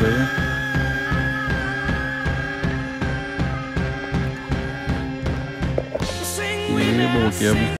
baby. Yeah, boy, Kevin.